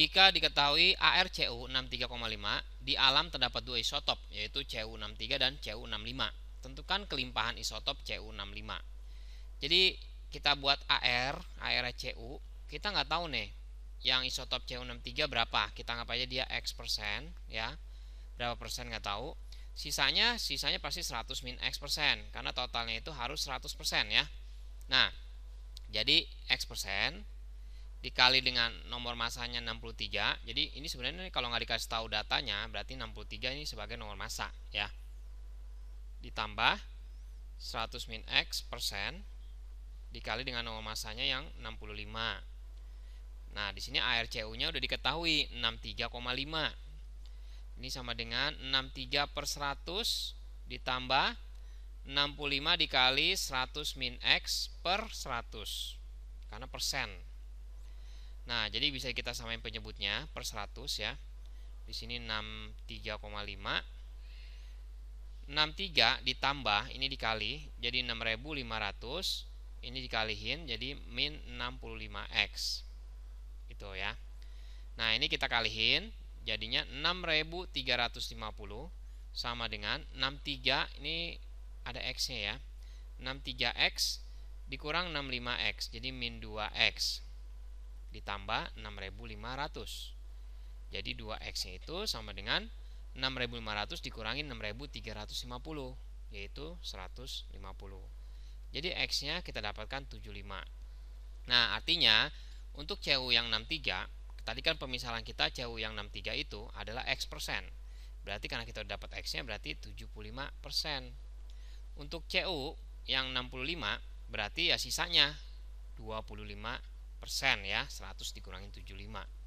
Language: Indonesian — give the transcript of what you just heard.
jika diketahui ArCu 63,5 di alam terdapat dua isotop yaitu Cu63 dan Cu65. Tentukan kelimpahan isotop Cu65. Jadi kita buat AR, ArCu, kita nggak tahu nih yang isotop Cu63 berapa. Kita anggap aja dia X persen ya. Berapa persen nggak tahu. Sisanya sisanya pasti 100 min X persen karena totalnya itu harus 100 persen ya. Nah, jadi X persen dikali dengan nomor masanya 63 jadi ini sebenarnya kalau nggak dikasih tahu datanya berarti 63 ini sebagai nomor massa ya. Ditambah 100 min X persen dikali dengan nomor masanya yang 65 nah di sini ARCU nya udah diketahui 63,5 ini sama dengan 63 per 100 ditambah 65 dikali 100 min X per 100 karena persen Nah, jadi bisa kita samain penyebutnya per 100 ya. Di sini 63,5. 63 ditambah ini dikali jadi 6500 ini dikalihin jadi min 65x itu ya. Nah ini kita kalihin jadinya 6350 sama dengan 63 ini ada x nya ya 63x dikurang 65x jadi min 2x ditambah 6500 jadi 2x nya itu sama dengan 6500 dikurangi 6350 yaitu 150 jadi x nya kita dapatkan 75 nah artinya untuk CU yang 63 tadi kan pemisalan kita CU yang 63 itu adalah X persen. Berarti karena kita dapat X nya berarti 75 persen. Untuk CU yang 65 berarti ya sisanya 25 persen ya 100 dikurangi 75